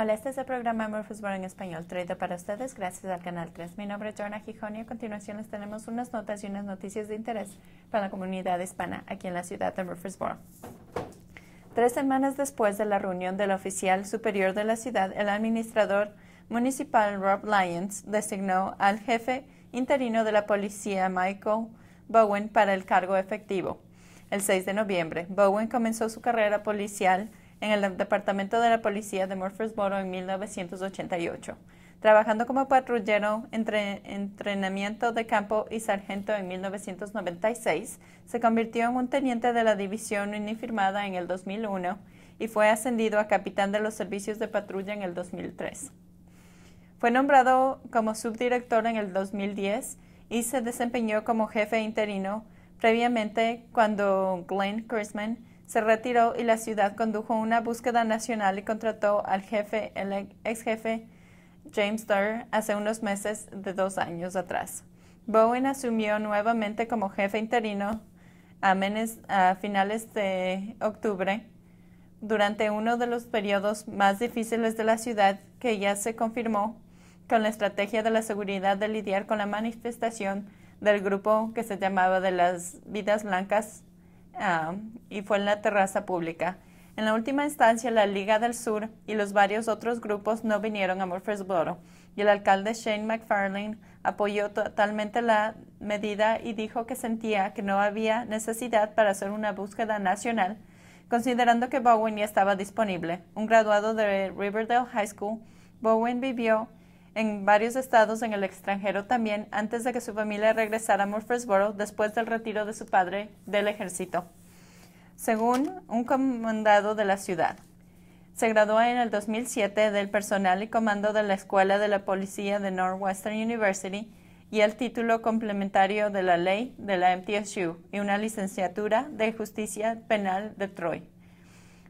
Hola, este es el programa Murphysboro en español, traído para ustedes gracias al Canal 3. Mi nombre es Joana Gijón y a continuación les tenemos unas notas y unas noticias de interés para la comunidad hispana aquí en la ciudad de Murphysboro. Tres semanas después de la reunión del oficial superior de la ciudad, el administrador municipal Rob Lyons designó al jefe interino de la policía Michael Bowen para el cargo efectivo. El 6 de noviembre, Bowen comenzó su carrera policial en el Departamento de la Policía de Murfreesboro en 1988, trabajando como patrullero, entre, entrenamiento de campo y sargento en 1996. Se convirtió en un teniente de la División Uniformada en el 2001 y fue ascendido a capitán de los servicios de patrulla en el 2003. Fue nombrado como subdirector en el 2010 y se desempeñó como jefe interino previamente cuando Glenn Kurzman se retiró y la ciudad condujo una búsqueda nacional y contrató al jefe, el ex jefe James Durr, hace unos meses de dos años atrás. Bowen asumió nuevamente como jefe interino a, a finales de octubre durante uno de los periodos más difíciles de la ciudad que ya se confirmó con la estrategia de la seguridad de lidiar con la manifestación del grupo que se llamaba de las vidas blancas Ah, y fue en la terraza pública. En la última instancia, la Liga del Sur y los varios otros grupos no vinieron a Murfreesboro y el alcalde Shane McFarlane apoyó totalmente la medida y dijo que sentía que no había necesidad para hacer una búsqueda nacional, considerando que Bowen ya estaba disponible. Un graduado de Riverdale High School, Bowen vivió en varios estados en el extranjero también antes de que su familia regresara a Murfreesboro después del retiro de su padre del ejército. Según un comandado de la ciudad, se graduó en el 2007 del personal y comando de la Escuela de la Policía de Northwestern University y el título complementario de la ley de la MTSU y una licenciatura de Justicia Penal de Troy.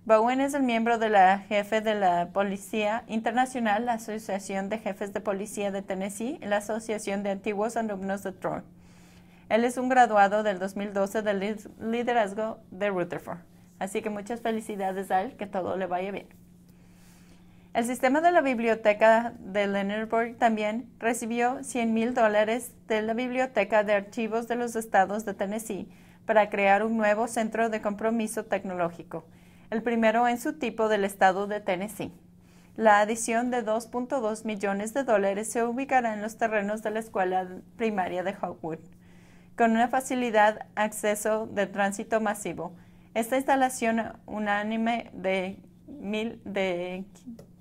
Bowen es el miembro de la jefe de la Policía Internacional, la Asociación de Jefes de Policía de Tennessee y la Asociación de Antiguos Alumnos de Troy. Él es un graduado del 2012 del liderazgo de Rutherford. Así que muchas felicidades a él, que todo le vaya bien. El sistema de la biblioteca de Leonardburg también recibió 100 mil dólares de la Biblioteca de Archivos de los Estados de Tennessee para crear un nuevo centro de compromiso tecnológico el primero en su tipo del estado de Tennessee. La adición de 2.2 millones de dólares se ubicará en los terrenos de la escuela primaria de Hogwood, con una facilidad acceso de tránsito masivo. Esta instalación unánime de, de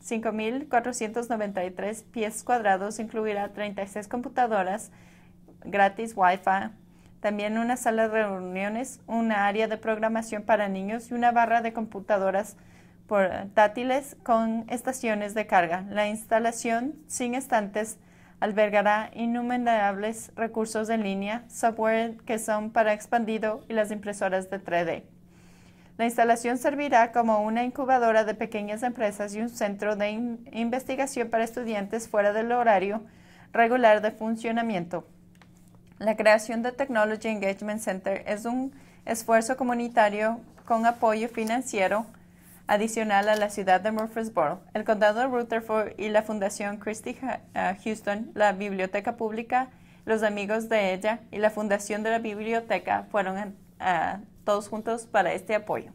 5.493 pies cuadrados incluirá 36 computadoras gratis Wi-Fi, también una sala de reuniones, una área de programación para niños y una barra de computadoras portátiles con estaciones de carga. La instalación sin estantes albergará innumerables recursos en línea, software que son para expandido y las impresoras de 3D. La instalación servirá como una incubadora de pequeñas empresas y un centro de investigación para estudiantes fuera del horario regular de funcionamiento. La creación de Technology Engagement Center es un esfuerzo comunitario con apoyo financiero adicional a la ciudad de Murfreesboro, el condado de Rutherford y la Fundación Christie uh, Houston, la biblioteca pública, los amigos de ella y la Fundación de la Biblioteca fueron uh, todos juntos para este apoyo.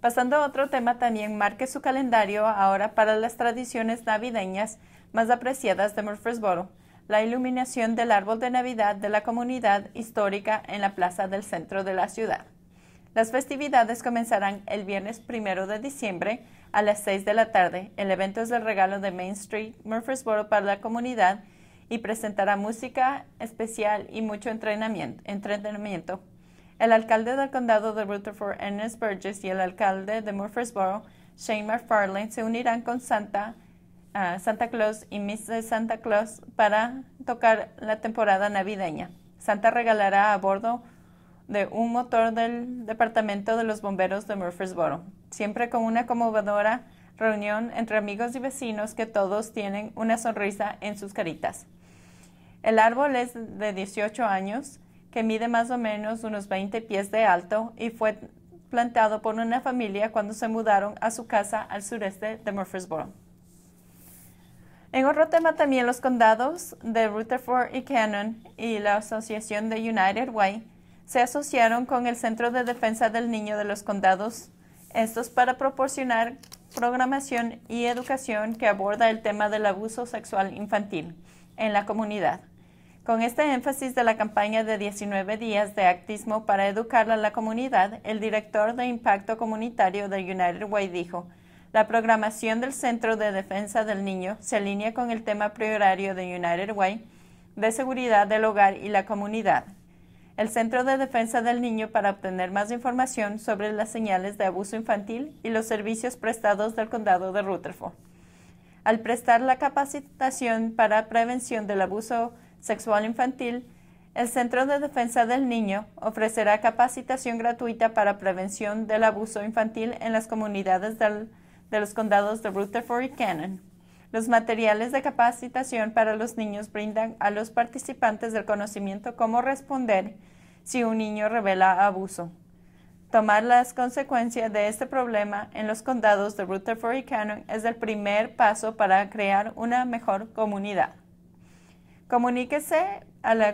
Pasando a otro tema, también marque su calendario ahora para las tradiciones navideñas más apreciadas de Murfreesboro la iluminación del árbol de Navidad de la comunidad histórica en la plaza del centro de la ciudad. Las festividades comenzarán el viernes primero de diciembre a las 6 de la tarde. El evento es el regalo de Main Street Murfreesboro para la comunidad y presentará música especial y mucho entretenimiento. El alcalde del condado de Rutherford, Ernest Burgess, y el alcalde de Murfreesboro, Shane McFarlane, se unirán con Santa Santa Claus y Miss Santa Claus para tocar la temporada navideña. Santa regalará a bordo de un motor del Departamento de los Bomberos de Murfreesboro, siempre con una conmovedora reunión entre amigos y vecinos que todos tienen una sonrisa en sus caritas. El árbol es de 18 años, que mide más o menos unos 20 pies de alto y fue plantado por una familia cuando se mudaron a su casa al sureste de Murfreesboro. En otro tema también los condados de Rutherford y Cannon y la Asociación de United Way se asociaron con el Centro de Defensa del Niño de los Condados, estos para proporcionar programación y educación que aborda el tema del abuso sexual infantil en la comunidad. Con este énfasis de la campaña de 19 días de actismo para educar a la comunidad, el director de impacto comunitario de United Way dijo, la programación del Centro de Defensa del Niño se alinea con el tema prioritario de United Way de seguridad del hogar y la comunidad. El Centro de Defensa del Niño para obtener más información sobre las señales de abuso infantil y los servicios prestados del condado de Rutherford. Al prestar la capacitación para prevención del abuso sexual infantil, el Centro de Defensa del Niño ofrecerá capacitación gratuita para prevención del abuso infantil en las comunidades de los condados de Rutherford y Cannon. Los materiales de capacitación para los niños brindan a los participantes el conocimiento cómo responder si un niño revela abuso. Tomar las consecuencias de este problema en los condados de Rutherford y Cannon es el primer paso para crear una mejor comunidad. Comuníquese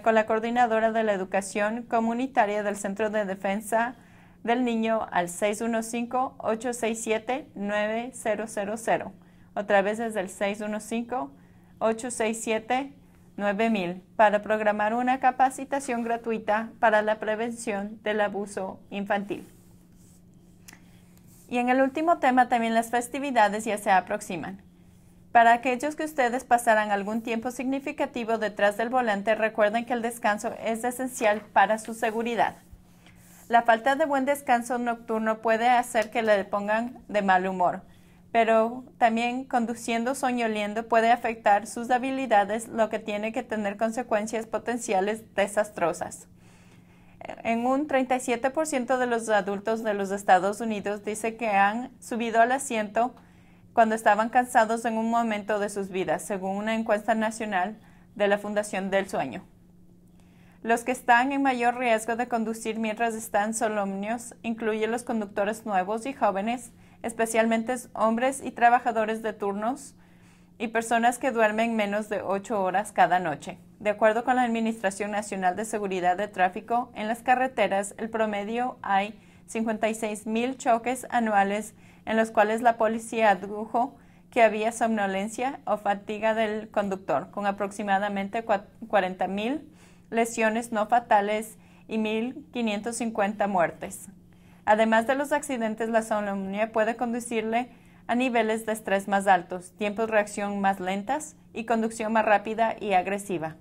con la coordinadora de la educación comunitaria del Centro de Defensa del Niño al 615-867-9000. Otra vez es el 615-867-9000 para programar una capacitación gratuita para la prevención del abuso infantil. Y en el último tema también las festividades ya se aproximan. Para aquellos que ustedes pasarán algún tiempo significativo detrás del volante, recuerden que el descanso es esencial para su seguridad. La falta de buen descanso nocturno puede hacer que le pongan de mal humor, pero también conduciendo soñoliendo puede afectar sus habilidades, lo que tiene que tener consecuencias potenciales desastrosas. En un 37% de los adultos de los Estados Unidos dice que han subido al asiento cuando estaban cansados en un momento de sus vidas, según una encuesta nacional de la Fundación del Sueño. Los que están en mayor riesgo de conducir mientras están solomnios incluyen los conductores nuevos y jóvenes, especialmente hombres y trabajadores de turnos y personas que duermen menos de ocho horas cada noche. De acuerdo con la Administración Nacional de Seguridad de Tráfico, en las carreteras el promedio hay 56 mil choques anuales en los cuales la policía adujo que había somnolencia o fatiga del conductor, con aproximadamente 40.000 lesiones no fatales y 1.550 muertes. Además de los accidentes, la somnolencia puede conducirle a niveles de estrés más altos, tiempos de reacción más lentas y conducción más rápida y agresiva.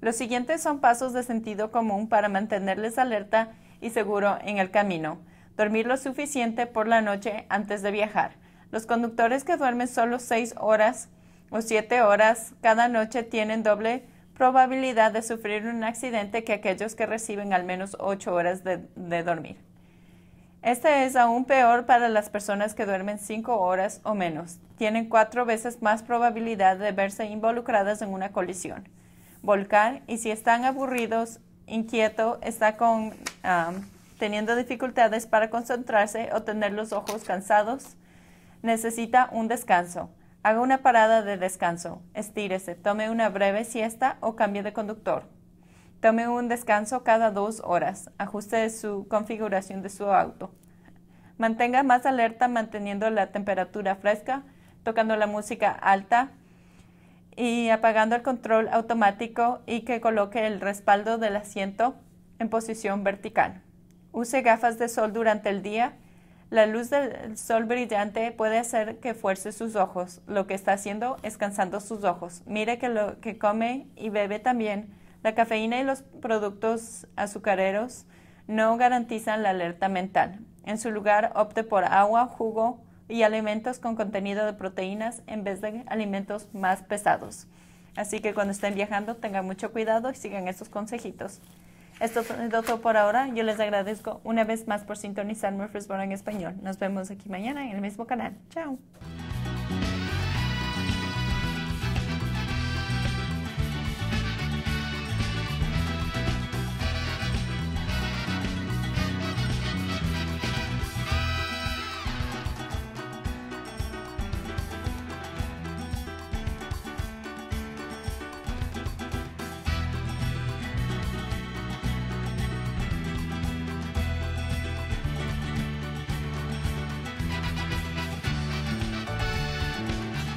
Los siguientes son pasos de sentido común para mantenerles alerta y seguro en el camino. Dormir lo suficiente por la noche antes de viajar. Los conductores que duermen solo seis horas o siete horas cada noche tienen doble probabilidad de sufrir un accidente que aquellos que reciben al menos ocho horas de, dormir. Este es aún peor para las personas que duermen cinco horas o menos. Tienen cuatro veces más probabilidad de verse involucradas en una colisión. Volcar y si están aburridos, inquieto, está con teniendo dificultades para concentrarse o tener los ojos cansados, necesita un descanso. Haga una parada de descanso, estírese, tome una breve siesta o cambie de conductor. Tome un descanso cada dos horas, ajuste su configuración de su auto. Mantenga más alerta manteniendo la temperatura fresca, tocando la música alta y apagando el control automático y que coloque el respaldo del asiento en posición vertical. Use gafas de sol durante el día. La luz del sol brillante puede hacer que fuerce sus ojos. Lo que está haciendo es cansando sus ojos. Mire que lo que come y bebe también. La cafeína y los productos azucareros no garantizan la alerta mental. En su lugar, opte por agua, jugo y alimentos con contenido de proteínas en vez de alimentos más pesados. Así que cuando estén viajando, tengan mucho cuidado y sigan estos consejitos. Esto es todo por ahora. Yo les agradezco una vez más por sintonizar Murfreesboro en español. Nos vemos aquí mañana en el mismo canal. Chao.